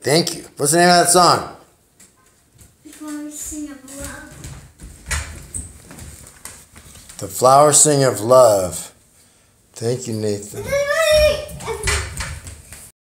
Thank you. What's the name of that song? The flower sing of love. The Flowers Sing of Love. Thank you, Nathan.